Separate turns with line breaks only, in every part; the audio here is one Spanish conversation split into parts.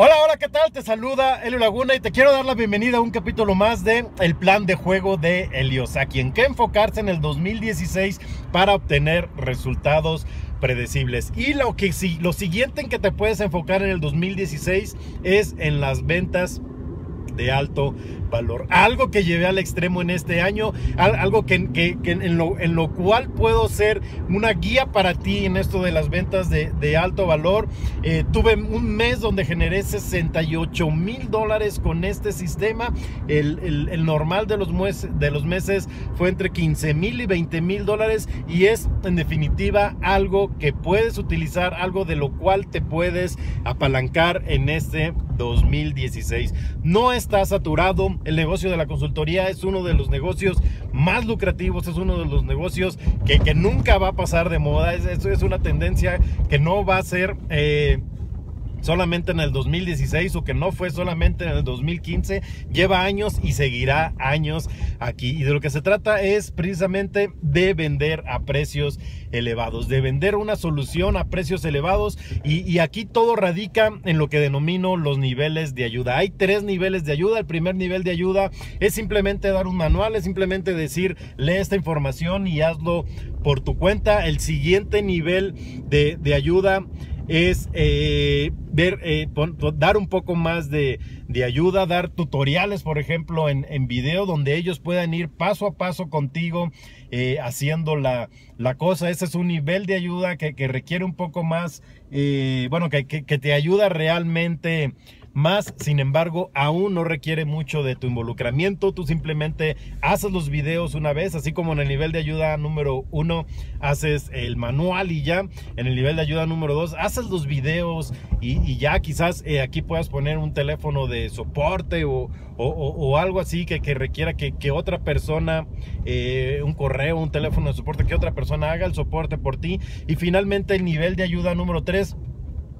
Hola, hola, ¿qué tal? Te saluda Elio Laguna y te quiero dar la bienvenida a un capítulo más de El plan de juego de Eliosaki. En qué enfocarse en el 2016 para obtener resultados predecibles. Y lo, que, lo siguiente en que te puedes enfocar en el 2016 es en las ventas de alto valor. Algo que llevé al extremo en este año, algo que, en, lo, en, lo, cual puedo ser una guía para ti en esto de las ventas de, alto valor. Eh, tuve un mes donde generé 68 mil dólares con este sistema. El, el, normal de los, de los meses fue entre 15 mil y 20 mil dólares y es en definitiva algo que puedes utilizar, algo de lo cual te puedes apalancar en este 2016. No está saturado, el negocio de la consultoría es uno de los negocios más lucrativos, es uno de los negocios que, nunca va a pasar de moda, es, es una tendencia que no va a ser... Eh, solamente en el 2016 o que no fue solamente en el 2015, lleva años y seguirá años aquí. Y de lo que se trata es precisamente de vender a precios elevados, de vender una solución a precios elevados y, aquí todo radica en lo que denomino los niveles de ayuda. Hay tres niveles de ayuda. El primer nivel de ayuda es simplemente dar un manual, es simplemente decir, lee esta información y hazlo por tu cuenta. El siguiente nivel de, de ayuda es eh, ver, eh, dar un poco más de, ayuda, dar tutoriales, por ejemplo, en, en, video donde ellos puedan ir paso a paso contigo eh, haciendo la, cosa. Ese es un nivel de ayuda que, requiere un poco más, bueno, que, que, te ayuda realmente más, sin embargo, aún no requiere mucho de tu involucramiento. Tú simplemente haces los videos una vez, así como en el nivel de ayuda número uno haces el manual y ya. En el nivel de ayuda número dos haces los videos y, ya quizás eh, aquí puedas poner un teléfono de soporte o, algo así que, requiera que, otra persona, eh, un correo, un teléfono de soporte, que otra persona haga el soporte por ti. Y finalmente el nivel de ayuda número tres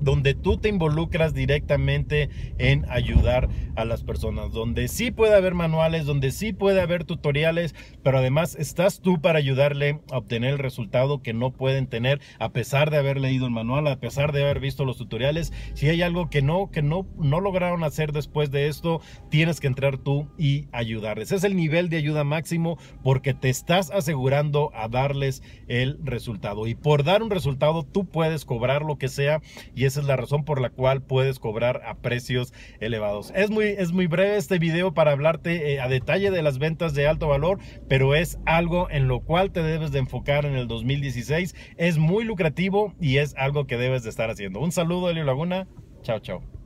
donde tú te involucras directamente en ayudar a las personas, donde sí puede haber manuales, donde sí puede haber tutoriales, pero además estás tú para ayudarle a obtener el resultado que no pueden tener a pesar de haber leído el manual, a pesar de haber visto los tutoriales. Si hay algo que no que no no lograron hacer después de esto, tienes que entrar tú y ayudarles. Es el nivel de ayuda máximo porque te estás asegurando a darles el resultado y por dar un resultado tú puedes cobrar lo que sea esa es la razón por la cual puedes cobrar a precios elevados. Es muy, es muy breve este video para hablarte eh, a detalle de las ventas de alto valor, pero es algo en lo cual te debes de enfocar en el 2016. Es muy lucrativo y es algo que debes de estar haciendo. Un saludo, Elio Laguna. Chao, chao.